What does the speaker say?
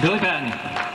Billy Patton.